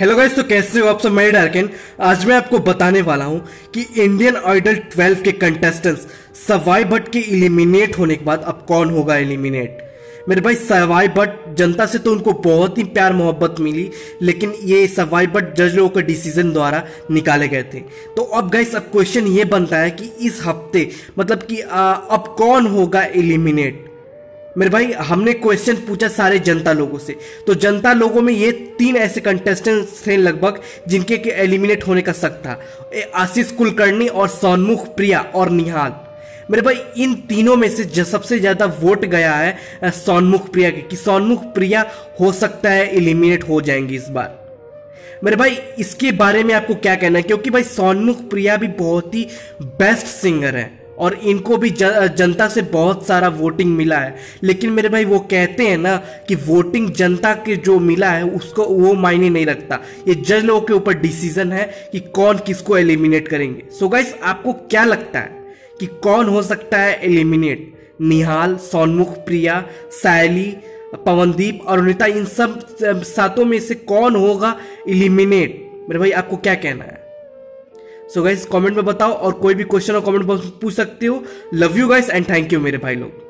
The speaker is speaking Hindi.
हेलो गाइस तो कैसे हो आप सब? मैं डार्कन आज मैं आपको बताने वाला हूँ कि इंडियन आइडल 12 के कंटेस्टेंट्स सवाई भट्ट के इलिमिनेट होने के बाद अब कौन होगा इलिमिनेट मेरे भाई सवाई भट्ट जनता से तो उनको बहुत ही प्यार मोहब्बत मिली, लेकिन ये सवाई भट्ट जज लोगों के डिसीज़न द्वारा निकाले गए थे। तो अब गाइस अब क्वेश्चन ये बनता है कि इस हफ़्ते मतलब कि अब कौन होगा इलिमिनेट मेरे भाई, हमने क्वेश्चन पूछा सारे जनता लोगों से। तो जनता लोगों में ये तीन ऐसे कंटेस्टेंट्स थे लगभग, जिनके के एलिमिनेट होने का शक था। आशीष कुलकर्णी और सोनमुख प्रिया और निहाल। मेरे भाई, इन तीनों में से सबसे ज़्यादा वोट गया है सोनमुख प्रिया के, कि सोनमुख प्रिया हो सकता है एलिमिनेट हो जाएँगी इस बार। मेरे भाई, इसके बारे में आपको क्या कहना है? क्योंकि भाई, सोनमुख प्रिया भी बहुत ही बेस्ट सिंगर है। और इनको भी जनता से बहुत सारा वोटिंग मिला है। लेकिन मेरे भाई वो कहते हैं ना कि वोटिंग जनता के जो मिला है, उसको वो मायने नहीं रखता। ये जज लोगों के ऊपर डिसीज़न है कि कौन किसको एलिमिनेट करेंगे। सो गाइस आपको क्या लगता है कि कौन हो सकता है एलिमिनेट निहाल, सोनमुख, प्रिया, सायली, पवनदीप और अनिता, इन सब सातों में से कौन होगा एलिमिनेट मेरे भाई, आपको क्या कहना है? सो गाइस कमेंट में बताओ और कोई भी क्वेश्चन और कमेंट बॉक्स में पूछ सकते हो। Love you guys and thank you मेरे भाई लोग।